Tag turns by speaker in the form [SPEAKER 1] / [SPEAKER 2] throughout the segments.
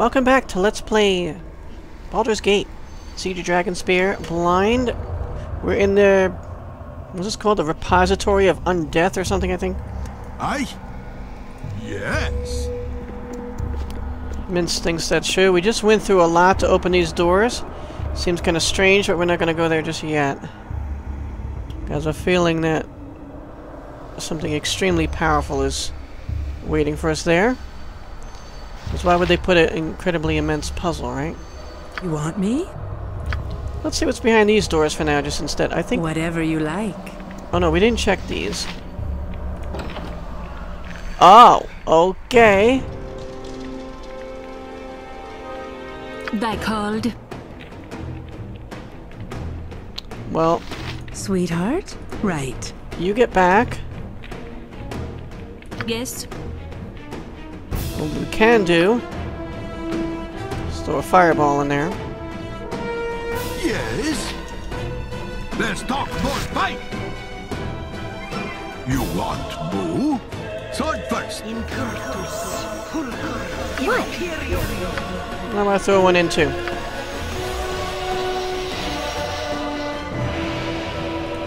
[SPEAKER 1] Welcome back to Let's Play Baldur's Gate. Siege of Dragonspear, Blind. We're in the... What's this called? The Repository of Undeath or something, I think?
[SPEAKER 2] Aye? Yes.
[SPEAKER 1] Minsc thinks that's true. We just went through a lot to open these doors. Seems kind of strange, but we're not going to go there just yet. Has a feeling that something extremely powerful is waiting for us there. Because why would they put an incredibly immense puzzle, right?
[SPEAKER 3] You want me?
[SPEAKER 1] Let's see what's behind these doors for now, just instead. I think...
[SPEAKER 3] Whatever you like.
[SPEAKER 1] Oh no, we didn't check these. Oh, okay.
[SPEAKER 4] Back called.
[SPEAKER 1] Well,
[SPEAKER 3] Sweetheart? Right.
[SPEAKER 1] you get back.
[SPEAKER 4] Yes.
[SPEAKER 1] What we can do is throw a fireball in there.
[SPEAKER 2] Yes. Let's talk more fight. You want boo? Sword first. What?
[SPEAKER 1] I'm gonna throw one in too.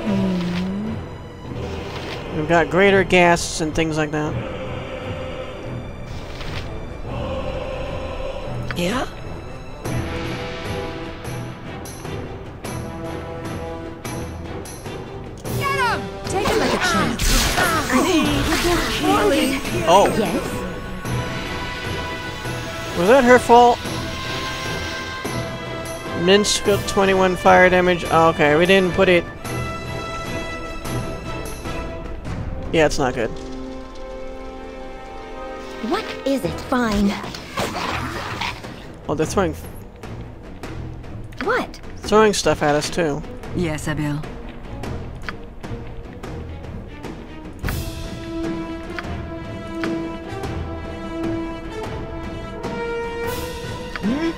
[SPEAKER 1] Mm-hmm. We've got greater ghasts and things like that.
[SPEAKER 3] Yeah?
[SPEAKER 4] Take it like a champ.
[SPEAKER 1] Oh,
[SPEAKER 4] Yes.
[SPEAKER 1] was that her fault? Minsc got 21 fire damage. Oh, okay, we didn't put it. Yeah, it's not good.
[SPEAKER 5] What is it? Fine.
[SPEAKER 1] Oh, they're throwing
[SPEAKER 5] What?
[SPEAKER 1] throwing stuff at us too.
[SPEAKER 3] Yes, Abil. Hmm?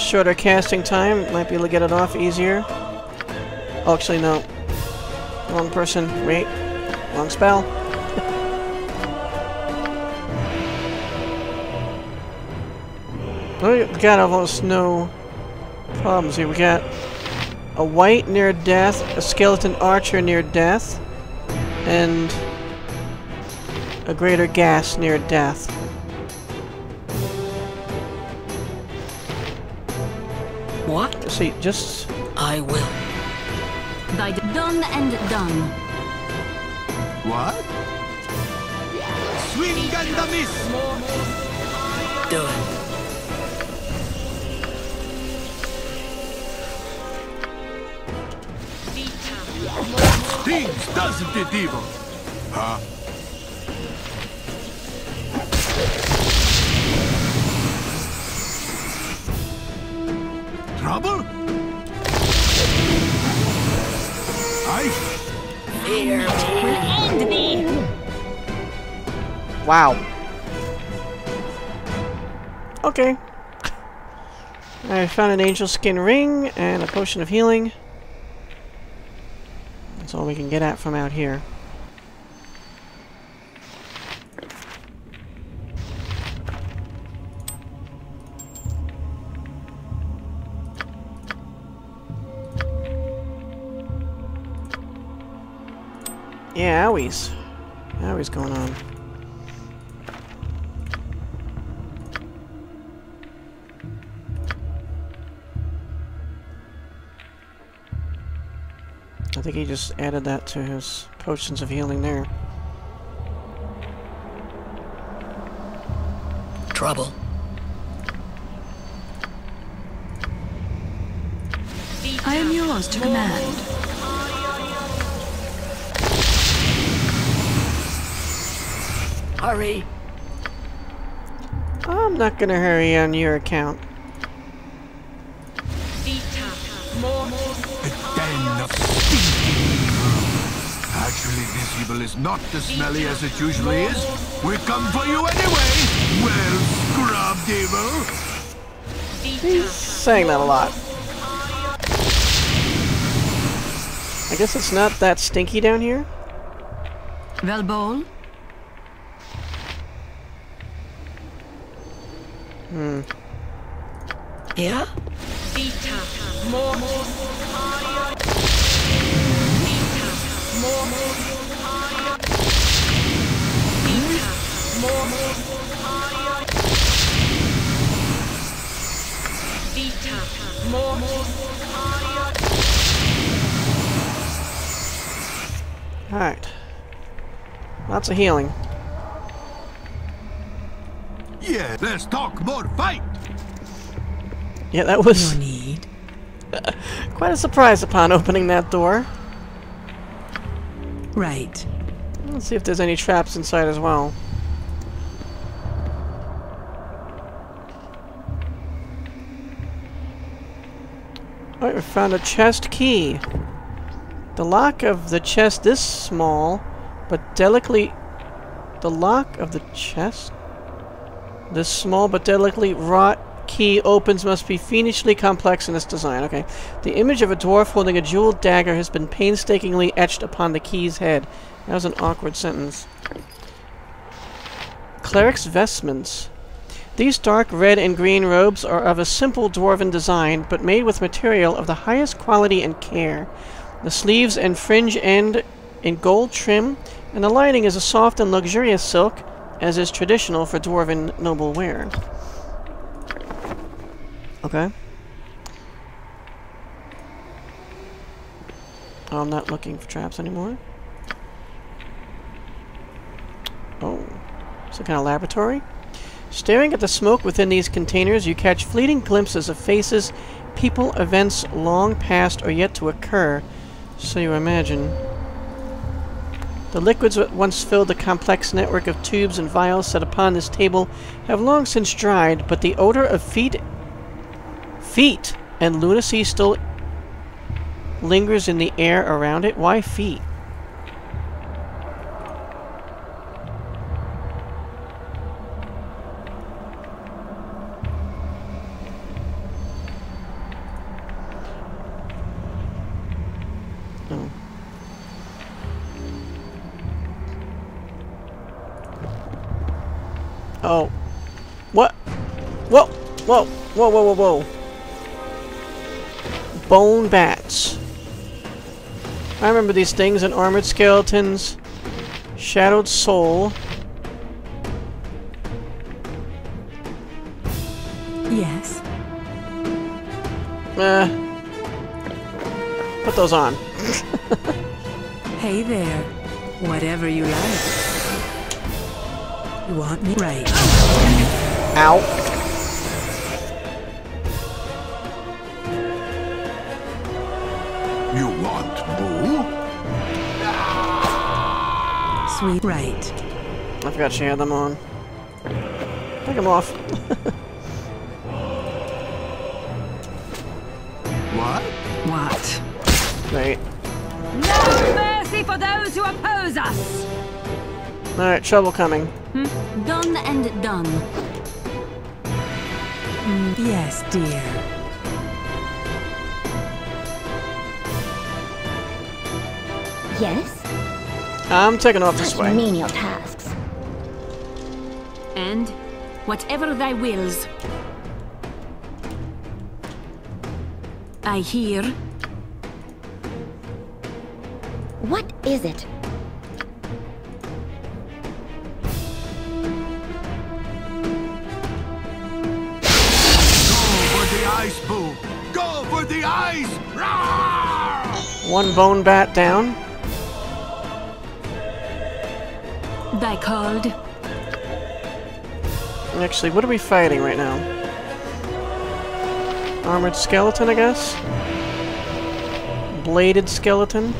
[SPEAKER 1] Shorter casting time, might be able to get it off easier. Oh, actually, no. Wrong person. Wait. Wrong spell. We got almost no problems here. We got a wight near death, a skeleton archer near death, and a greater ghast near death.
[SPEAKER 3] What?
[SPEAKER 1] See, just
[SPEAKER 3] I will.
[SPEAKER 4] By done and done.
[SPEAKER 2] What? Swing and a miss.
[SPEAKER 3] Do it.
[SPEAKER 2] Stings, doesn't it, evil? Huh? Trouble? Aye.
[SPEAKER 4] End thee.
[SPEAKER 1] Wow. Okay. I found an angel skin ring and a potion of healing. We can get at from out here. Yeah, owies. Owies going on. Think he just added that to his potions of healing there.
[SPEAKER 3] Trouble. I am yours to command. Hurry.
[SPEAKER 1] I'm not gonna hurry on your account.
[SPEAKER 2] Hopefully this evil is not as smelly as it usually is. We come for you anyway! Well, scrubbed evil!
[SPEAKER 1] He's saying that a lot. I guess it's not that stinky down here.
[SPEAKER 3] Well, bowl. Hmm. Yeah?
[SPEAKER 1] Alright. Lots of healing.
[SPEAKER 2] Yeah, let's talk more fight.
[SPEAKER 1] Yeah, that was
[SPEAKER 3] No need.
[SPEAKER 1] quite a surprise upon opening that door.
[SPEAKER 3] Right.
[SPEAKER 1] Let's see if there's any traps inside as well. Alright, we found a chest key. The lock of the chest this small, but delicately... The lock of the chest? This small but delicately wrought key opens must be fiendishly complex in its design. Okay. The image of a dwarf holding a jeweled dagger has been painstakingly etched upon the key's head. That was an awkward sentence. Cleric's vestments. These dark red and green robes are of a simple dwarven design, but made with material of the highest quality and care. The sleeves and fringe end in gold trim, and the lining is a soft and luxurious silk, as is traditional for dwarven noble wear. Okay. Oh, I'm not looking for traps anymore. Oh. Some kind of laboratory? Staring at the smoke within these containers, you catch fleeting glimpses of faces, people, events long past or yet to occur, so you imagine. The liquids that once filled the complex network of tubes and vials set upon this table have long since dried, but the odor of feet feet and lunacy still lingers in the air around it. Why feet? Whoa! Whoa! Whoa, whoa, whoa. Bone bats. I remember these things in Armored Skeletons. Shadowed Soul.
[SPEAKER 3] Yes.
[SPEAKER 1] Eh. Put those on.
[SPEAKER 3] Hey there. Whatever you like. You want me? Right.
[SPEAKER 1] Ow.
[SPEAKER 3] Sweet. Right.
[SPEAKER 1] I forgot she had them on. Take them off.
[SPEAKER 2] What?
[SPEAKER 3] What?
[SPEAKER 1] Great.
[SPEAKER 4] No mercy for those who oppose us!
[SPEAKER 1] Alright, trouble coming. Hmm?
[SPEAKER 4] Done and done.
[SPEAKER 3] Hmm, yes, dear.
[SPEAKER 5] Yes?
[SPEAKER 1] I'm taking off this
[SPEAKER 5] Such
[SPEAKER 1] way.
[SPEAKER 5] menial tasks.
[SPEAKER 4] And whatever thy wills. I hear
[SPEAKER 5] What is it?
[SPEAKER 2] Go for the ice, Boo! Go for the ice! Roar!
[SPEAKER 1] One bone bat down.
[SPEAKER 4] Thy called.
[SPEAKER 1] Actually, what are we fighting right now? Armored skeleton, I guess? Bladed skeleton?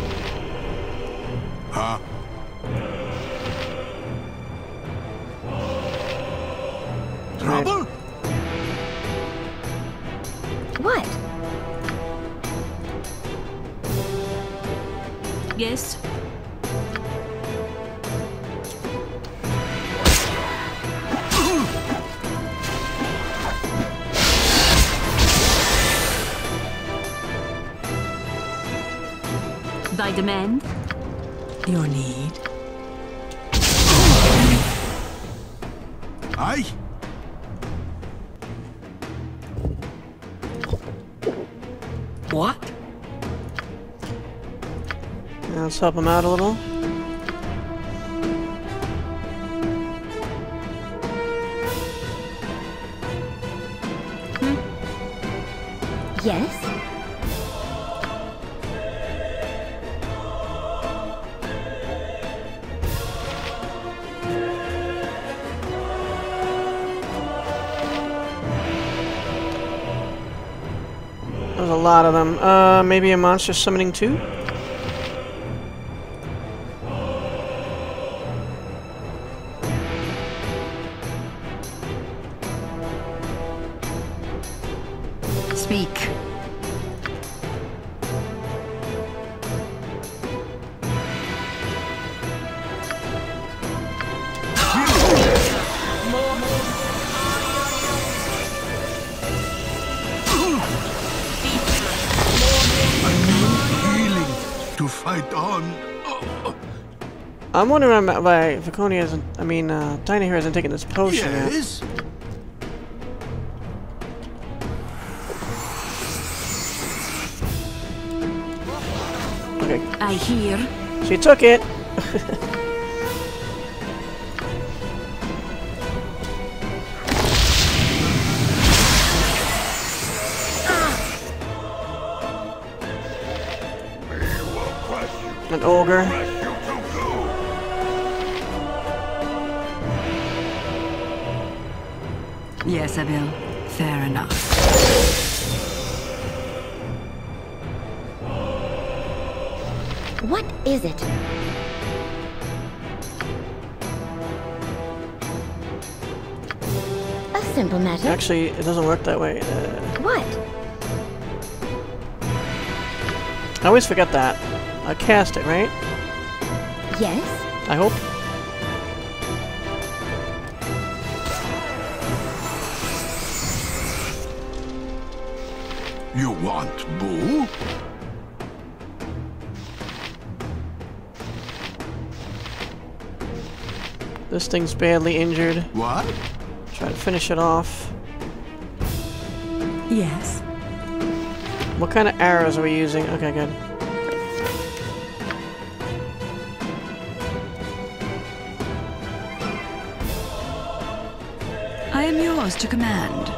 [SPEAKER 5] What?
[SPEAKER 1] Let's help him out a little. Uh, maybe a monster summoning too? I'm wondering why Viconia hasn't. I mean, uh, Tiny here hasn't taken this potion yet.
[SPEAKER 2] yes?
[SPEAKER 1] Okay,
[SPEAKER 3] I hear.
[SPEAKER 1] she took it. An ogre.
[SPEAKER 5] Is it? A simple matter.
[SPEAKER 1] Actually, it doesn't work that way. Uh,
[SPEAKER 5] What?
[SPEAKER 1] I always forget that. I cast it, right?
[SPEAKER 5] Yes?
[SPEAKER 1] I hope.
[SPEAKER 2] You want Boo?
[SPEAKER 1] This thing's badly injured.
[SPEAKER 2] What?
[SPEAKER 1] Try to finish it off.
[SPEAKER 3] Yes.
[SPEAKER 1] What kind of arrows are we using? Okay, good.
[SPEAKER 3] I am yours to command.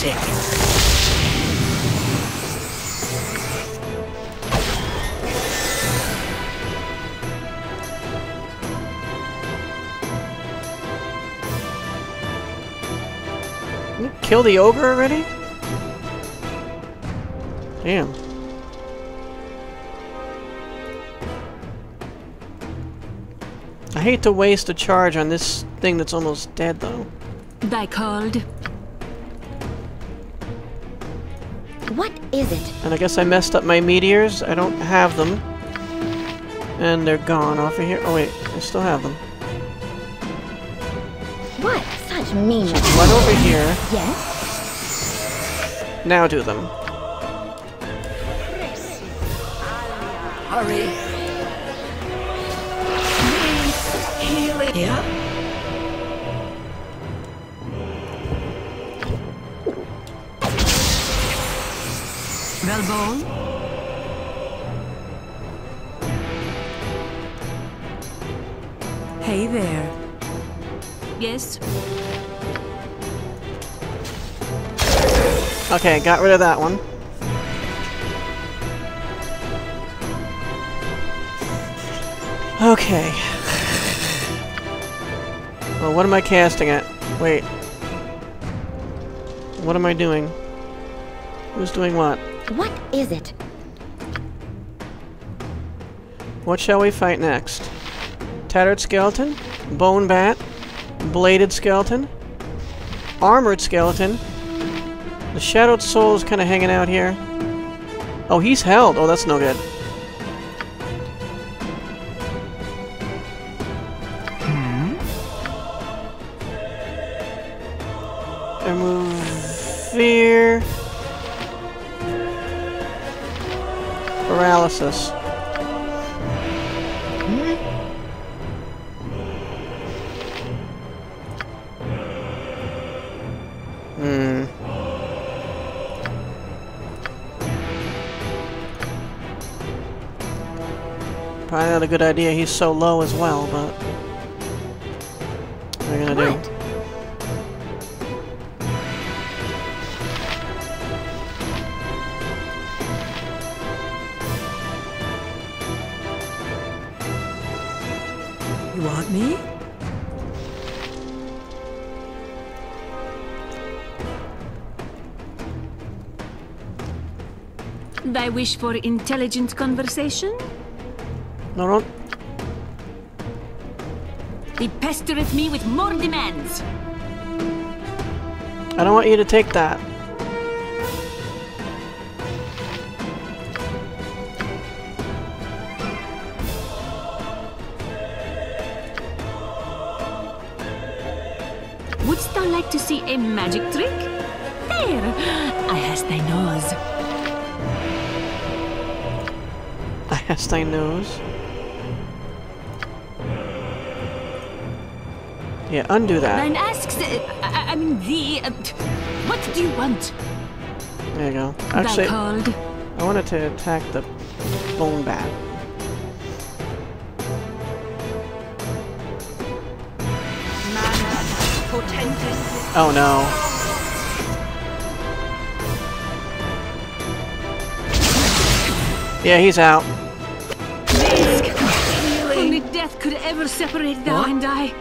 [SPEAKER 1] Kill the ogre already? Damn. I hate to waste a charge on this thing that's almost dead, though.
[SPEAKER 3] Thy called.
[SPEAKER 5] What is it?
[SPEAKER 1] And I guess I messed up my meteors. I don't have them. And they're gone off of here. Oh wait, I still have them.
[SPEAKER 5] What? Such meanness.
[SPEAKER 1] One over here.
[SPEAKER 5] Yes?
[SPEAKER 1] Now do them.
[SPEAKER 6] Hurry. Healing. Yeah?
[SPEAKER 3] Hey there. Yes.
[SPEAKER 1] Okay, got rid of that one. Okay. Well, what am I casting at? Wait. What am I doing? Who's doing what?
[SPEAKER 5] What is it?
[SPEAKER 1] What shall we fight next? Tattered skeleton? Bone bat? Bladed skeleton? Armored skeleton? The shadowed soul is kind of hanging out here. Oh, he's held. Oh, that's no good. Hmm. Probably not a good idea. He's so low as well, but what are you gonna do?
[SPEAKER 7] You want me?
[SPEAKER 3] Thy wish for intelligent conversation?
[SPEAKER 1] No, don't.
[SPEAKER 3] He pestereth me with more demands.
[SPEAKER 1] I don't want you to take that. Asked knows. Yeah, undo that.
[SPEAKER 3] Thine asks, uh, I, I mean the, uh, what do you want?
[SPEAKER 1] There you go. Actually? I wanted to attack the bone bat. Oh no. Yeah, he's out.
[SPEAKER 3] Could ever separate thou and I.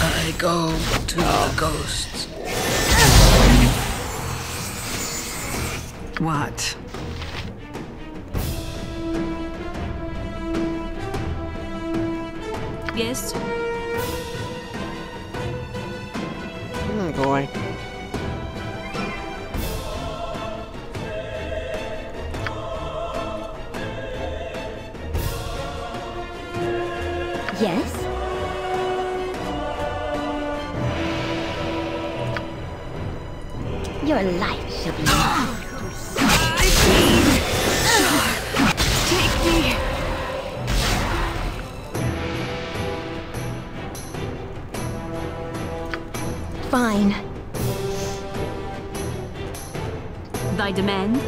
[SPEAKER 6] I go to the ghosts.
[SPEAKER 7] What?
[SPEAKER 3] Yes?
[SPEAKER 1] Oh boy.
[SPEAKER 5] Your life shall be
[SPEAKER 3] Take me!
[SPEAKER 5] fine.
[SPEAKER 3] Thy demand?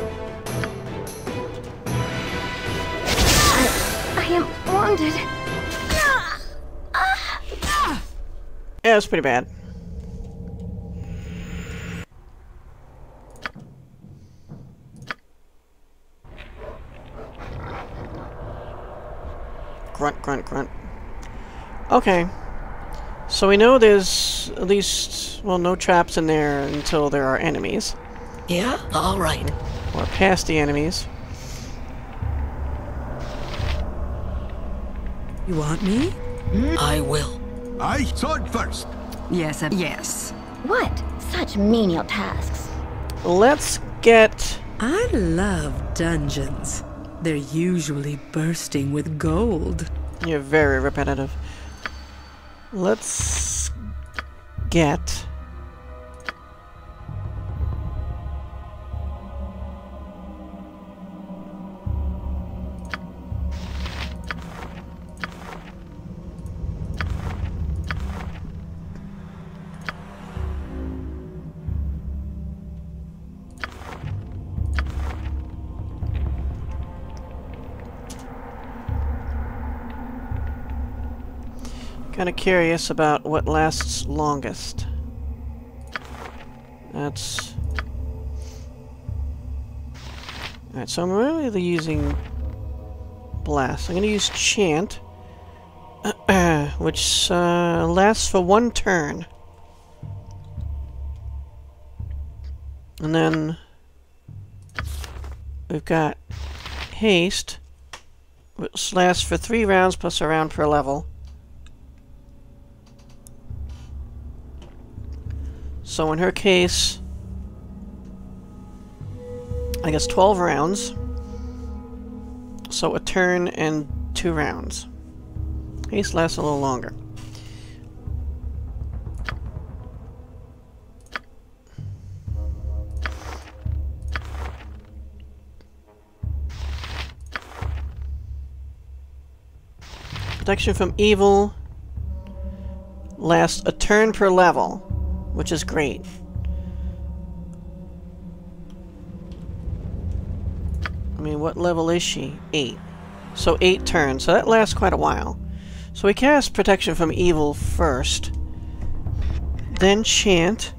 [SPEAKER 5] I am wounded.
[SPEAKER 1] Yeah, it's pretty bad. Grunt, grunt, grunt. Okay. So we know there's at least, well, no traps in there until there are enemies.
[SPEAKER 6] Yeah? All right.
[SPEAKER 1] Or past the enemies.
[SPEAKER 7] You want me?
[SPEAKER 6] I will.
[SPEAKER 2] I sword first.
[SPEAKER 7] Yes, uh, yes.
[SPEAKER 5] What? Such menial tasks.
[SPEAKER 1] Let's get...
[SPEAKER 7] I love dungeons. They're usually bursting with gold.
[SPEAKER 1] You're very repetitive. Let's get... Kind of curious about what lasts longest. That's... Alright, so I'm really using Blast. I'm to use Chant, which uh, lasts for one turn. And then we've got Haste, which lasts for three rounds plus a round per level. So in her case, I guess 12 rounds. So a turn and two rounds. Haste lasts a little longer. Protection from evil lasts a turn per level which is great. I mean, what level is she? Eight. So eight turns. So that lasts quite a while. So we cast Protection from Evil first. Then Chant.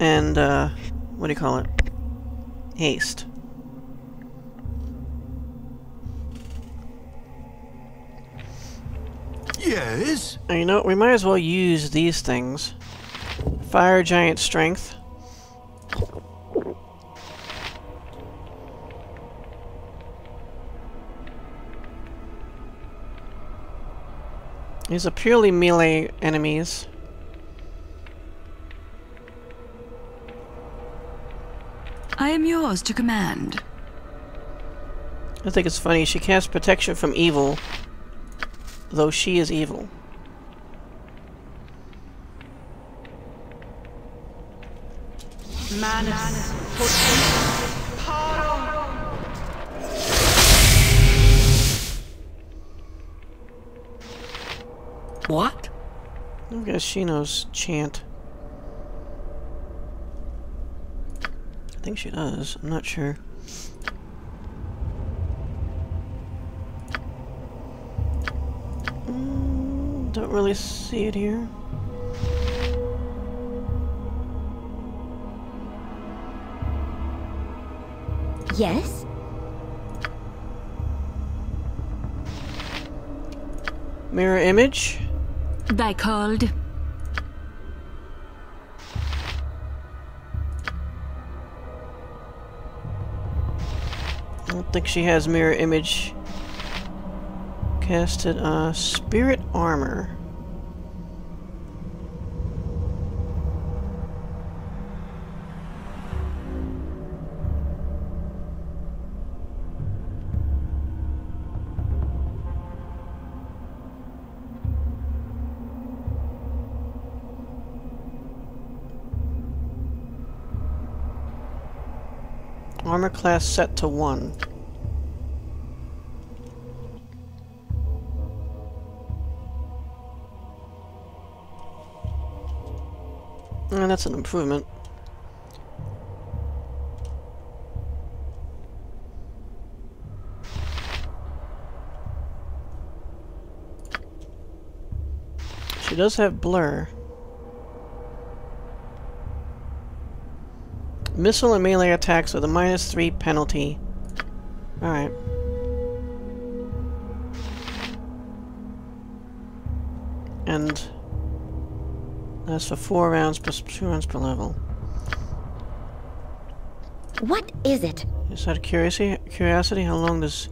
[SPEAKER 1] And, uh, what do you call it? Haste.
[SPEAKER 2] Yes?
[SPEAKER 1] And you know, we might as well use these things. Fire Giant Strength. These are purely melee enemies.
[SPEAKER 4] I am yours to command.
[SPEAKER 1] I think it's funny, she casts protection from evil, though she is evil.
[SPEAKER 6] What?
[SPEAKER 1] I guess she knows chant. I think she does. I'm not sure. Mm, don't really see it here.
[SPEAKER 5] Yes?
[SPEAKER 1] Mirror image.
[SPEAKER 3] Thy called.
[SPEAKER 1] I don't think she has mirror image casted. Uh, spirit armor. Armor class set to 1. And that's an improvement. She does have blur. Missile and melee attacks with a minus 3 penalty. Alright. And that's for 4 rounds plus 2 rounds per level.
[SPEAKER 5] What is it?
[SPEAKER 1] Just out of curiosity, curiosity, how long does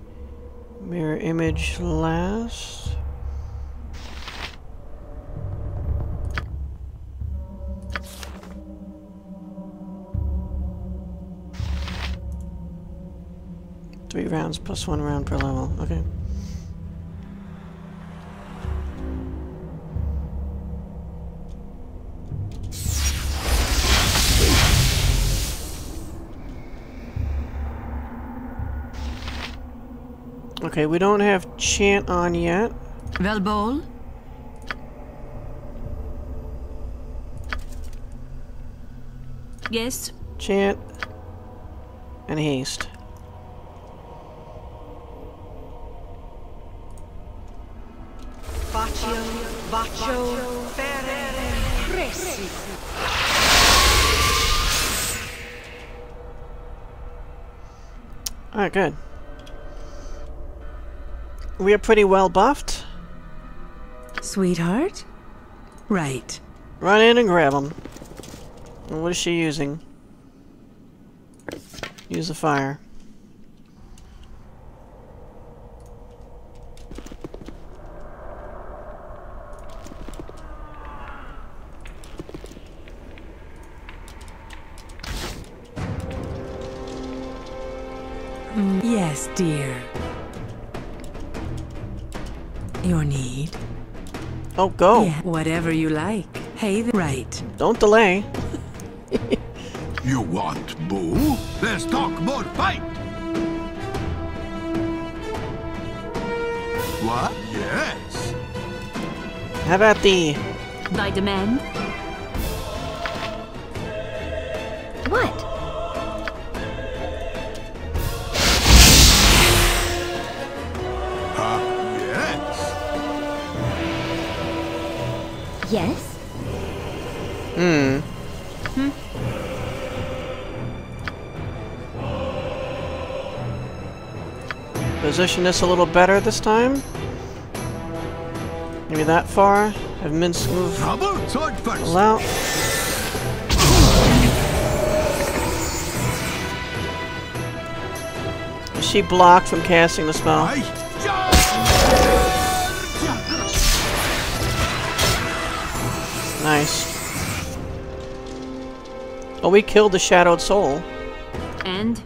[SPEAKER 1] mirror image last? Three rounds plus one round per level. Okay. Okay, we don't have chant on yet.
[SPEAKER 4] Velbol?
[SPEAKER 3] Yes.
[SPEAKER 1] Chant and haste. Alright, good. We are pretty well buffed.
[SPEAKER 7] Sweetheart? Right.
[SPEAKER 1] Run in and grab them. What is she using? Use the fire.
[SPEAKER 7] Yes, dear. Your need?
[SPEAKER 1] Oh, go!
[SPEAKER 7] Yeah, whatever you like. Hey, th- right.
[SPEAKER 1] Don't delay.
[SPEAKER 2] You want boo? Let's talk more fight! What? Yes.
[SPEAKER 1] How about the...
[SPEAKER 3] Thy demand?
[SPEAKER 1] Position this a little better this time. Maybe that far. Have Minsc move
[SPEAKER 2] How about sword first?
[SPEAKER 1] well out. Is she blocked from casting the spell? Nice. Oh, we killed the Shadowed Soul.
[SPEAKER 3] And?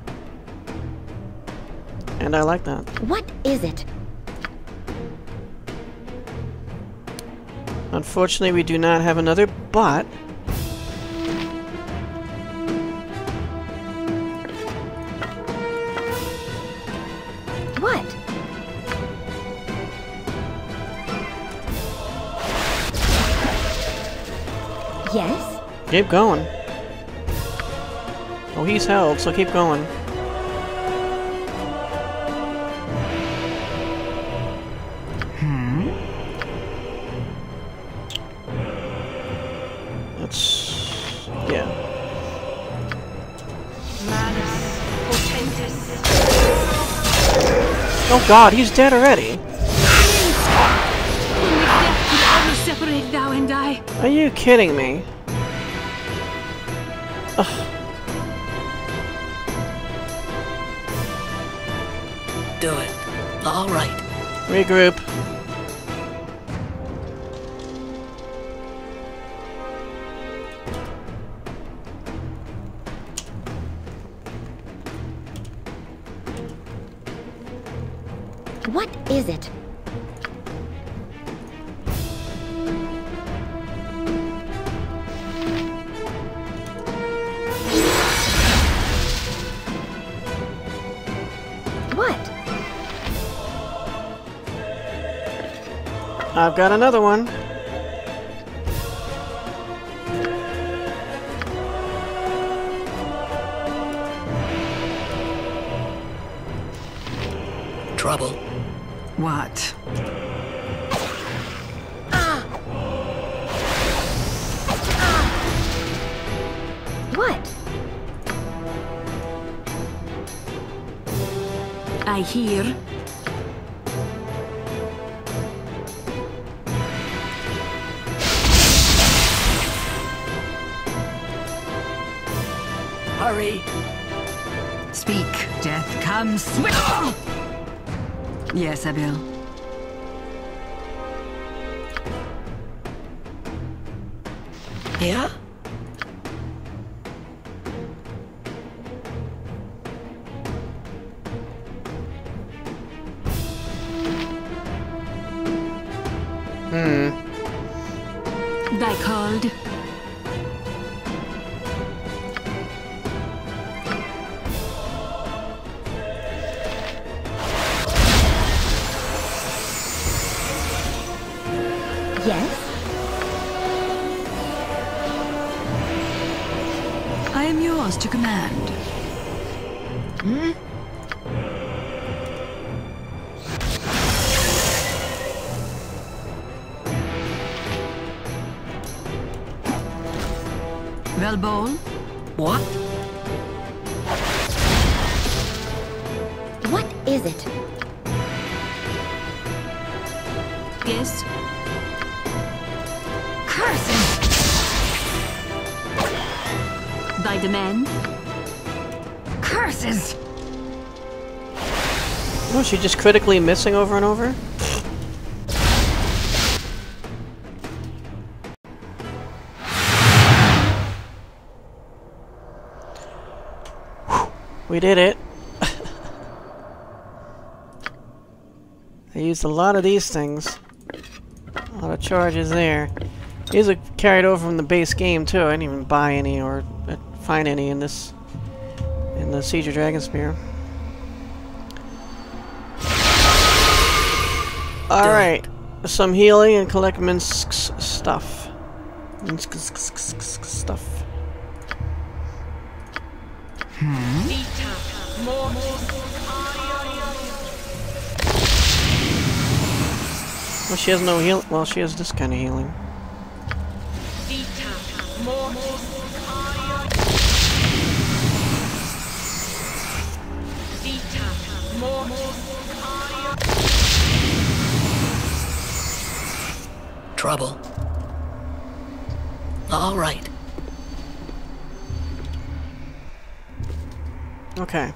[SPEAKER 1] And I like that.
[SPEAKER 5] What is it?
[SPEAKER 1] Unfortunately, we do not have another bot.
[SPEAKER 5] What? Yes?
[SPEAKER 1] Keep going. Oh, he's held, so keep going. Oh god, he's dead already.
[SPEAKER 3] Only separate thou and I.
[SPEAKER 1] Are you kidding me?
[SPEAKER 6] Do it. All right.
[SPEAKER 1] Regroup. I've got another one.
[SPEAKER 6] Trouble.
[SPEAKER 4] What?
[SPEAKER 5] What?
[SPEAKER 3] I hear.
[SPEAKER 6] Hurry.
[SPEAKER 4] Speak, death comes. Yes, Abil.
[SPEAKER 6] Yeah?
[SPEAKER 5] Yes.
[SPEAKER 4] curses!
[SPEAKER 3] Thy demand?
[SPEAKER 4] Curses!
[SPEAKER 1] Oh, she just critically missing over and over? We did it. I used a lot of these things. A lot of charges there. These are carried over from the base game too. I didn't even buy any or uh, find any in this in the Siege of Dragonspear. All right. some healing and collect Minsc's stuff. Minsc's stuff. Well, she has no heal. Well, she has this kind of healing.
[SPEAKER 6] Trouble. All right.
[SPEAKER 1] Okay.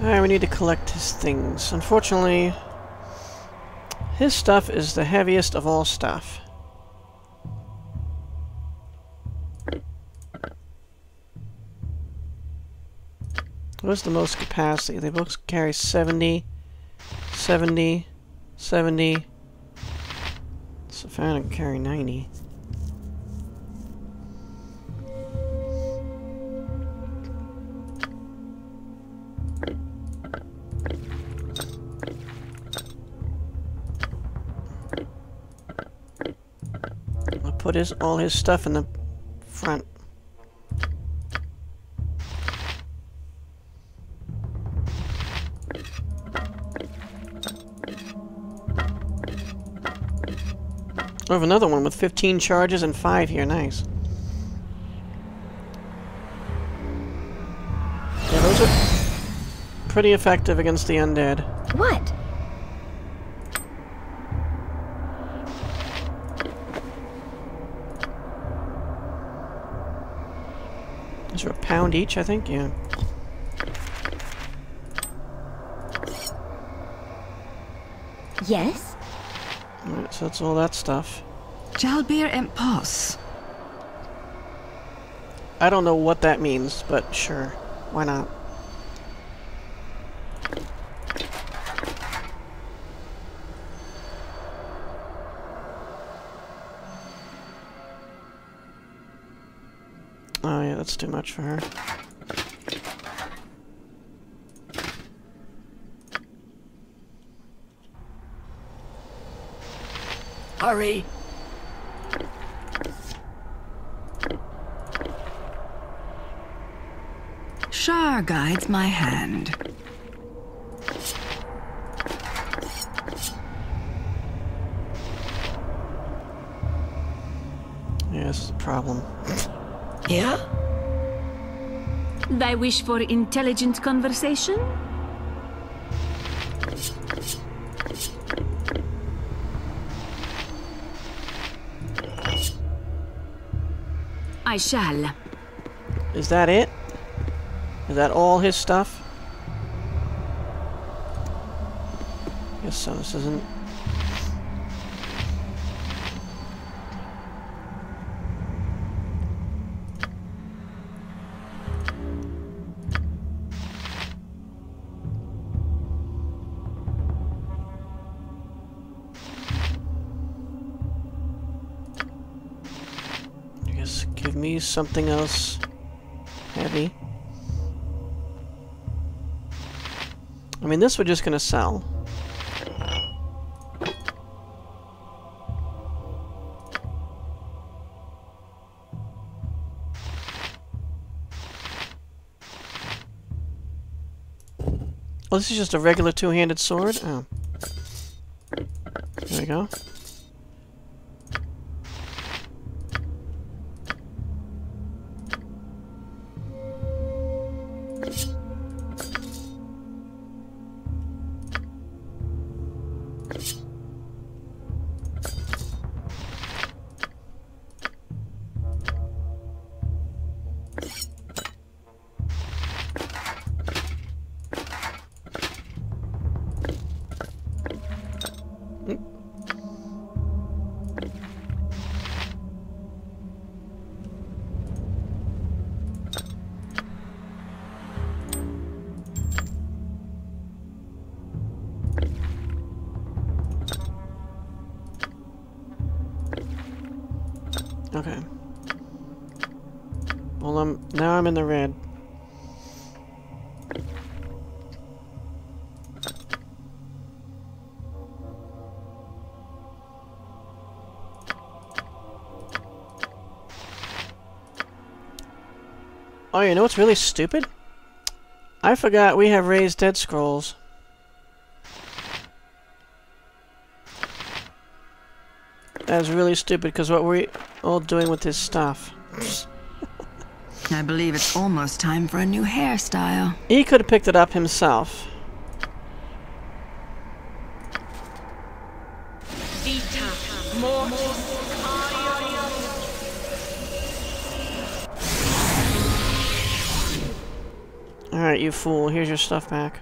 [SPEAKER 1] Alright, we need to collect his things. Unfortunately, his stuff is the heaviest of all stuff. What's the most capacity? They both carry 70, 70, 70. So Safana can carry 90. Put his all his stuff in the front. I have another one with 15 charges and 5 here. Nice. Yeah, those are pretty effective against the undead.
[SPEAKER 5] What?
[SPEAKER 1] Those are a pound each, I think? Yeah.
[SPEAKER 5] Yes?
[SPEAKER 1] Alright, so that's all that stuff.
[SPEAKER 4] Jalbir Impos.
[SPEAKER 1] I don't know what that means, but sure. Why not? Too much for her.
[SPEAKER 6] Hurry.
[SPEAKER 4] Shar guides my hand.
[SPEAKER 1] Yeah, this is a problem.
[SPEAKER 6] Yeah?
[SPEAKER 3] Thy wish for intelligent conversation? I shall.
[SPEAKER 1] Is that it? Is that all his stuff? Guess so. This isn't. Something else heavy. I mean, this we're just gonna sell. Oh, this is just a regular two-handed sword? Oh. There we go. in the red. Oh, you know what's really stupid? I forgot we have raised dead scrolls. That's really stupid because what we're all doing with this stuff.
[SPEAKER 7] I believe it's almost time for a new hairstyle.
[SPEAKER 1] He could have picked it up himself. Alright, you fool. Here's your stuff back.